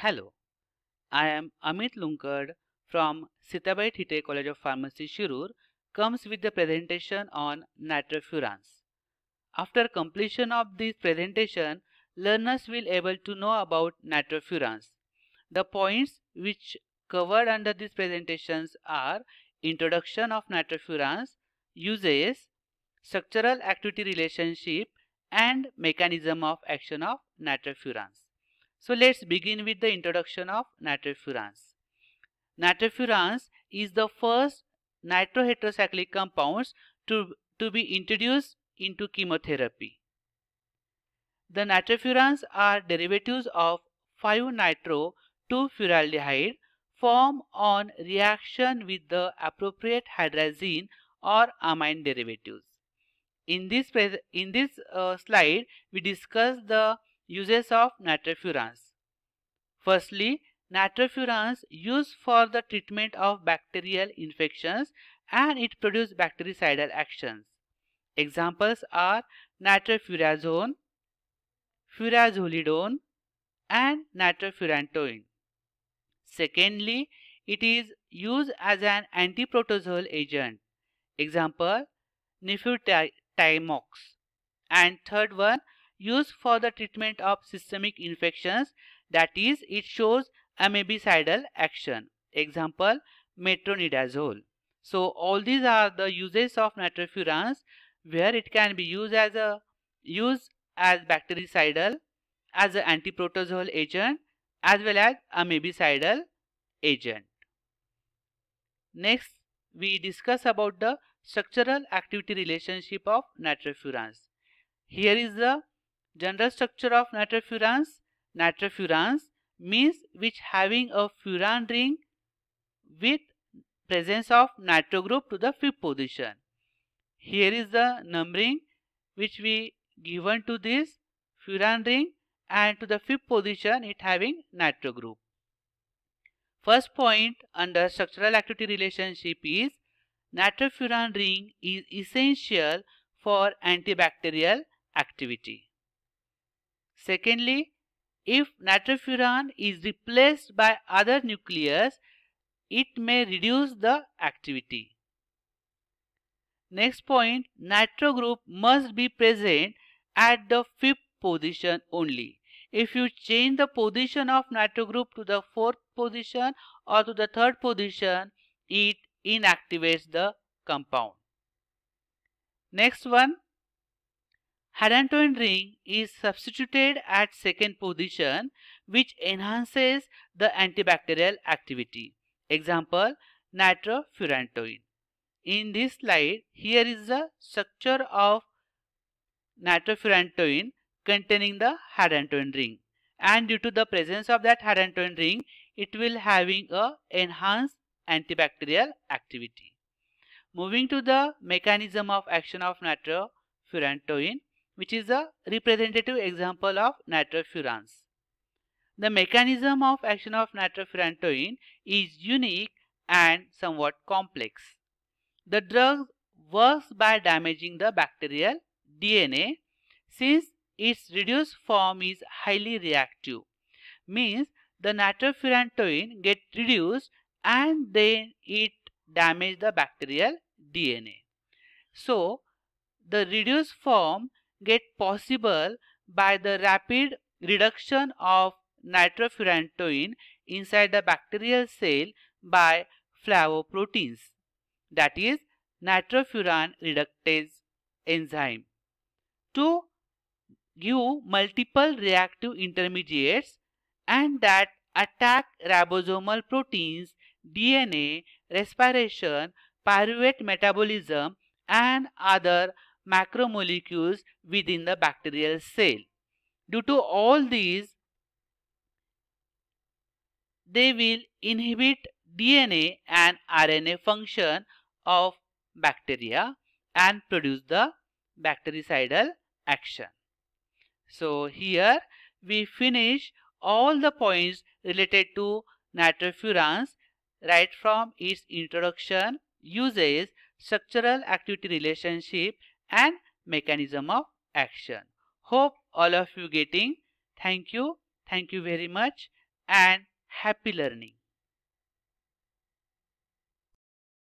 Hello, I am Amit Lunkad from Sitabai Thite College of Pharmacy Shirur comes with the presentation on nitrofurans. After completion of this presentation, learners will able to know about nitrofurans. The points which covered under these presentations are introduction of nitrofurans, uses, structural activity relationship and mechanism of action of nitrofurans. So let's begin with the introduction of nitrofurans. Nitrofurans is the first nitroheterocyclic compounds to, to be introduced into chemotherapy. The nitrofurans are derivatives of 5-nitro-2-furaldehyde formed on reaction with the appropriate hydrazine or amine derivatives. In this, in this uh, slide, we discuss the uses of nitrofurans. Firstly, nitrofurans used for the treatment of bacterial infections and it produces bactericidal actions. Examples are nitrofurazone, furazolidone and nitrofurantoin. Secondly, it is used as an antiprotozoal agent. Example, nifurtimox. And third one, used for the treatment of systemic infections that is it shows amoebicidal action. Example metronidazole. So all these are the uses of nitrofurans where it can be used as a used as bactericidal as an antiprotozoal agent as well as amoebicidal agent. Next we discuss about the structural activity relationship of nitrofurans. Here is the General structure of nitrofurans. Nitrofurans means which having a furan ring with presence of nitro group to the fifth position. Here is the numbering which we given to this furan ring and to the fifth position it having nitro group. First point under structural activity relationship is nitrofuran ring is essential for antibacterial activity. Secondly, if nitrofuran is replaced by other nucleus, it may reduce the activity. Next point, nitro group must be present at the fifth position only. If you change the position of nitro group to the fourth position or to the third position, it inactivates the compound. Next one, Hydantoin ring is substituted at second position which enhances the antibacterial activity. Example, nitrofurantoin. In this slide, here is the structure of nitrofurantoin containing the hydantoin ring. And due to the presence of that hydantoin ring, it will having a enhanced antibacterial activity. Moving to the mechanism of action of nitrofurantoin, which is a representative example of nitrofurans. The mechanism of action of nitrofurantoin is unique and somewhat complex. The drug works by damaging the bacterial DNA since its reduced form is highly reactive. Means the nitrofurantoin get reduced and then it damage the bacterial DNA. So the reduced form get possible by the rapid reduction of nitrofurantoin inside the bacterial cell by flavoproteins that is nitrofuran reductase enzyme. To give multiple reactive intermediates and that attack ribosomal proteins, DNA, respiration, pyruvate metabolism and other macromolecules within the bacterial cell. Due to all these, they will inhibit DNA and RNA function of bacteria and produce the bactericidal action. So here we finish all the points related to nitrofurans right from its introduction, uses, structural activity relationship and mechanism of action. Hope all of you getting. Thank you. Thank you very much and happy learning.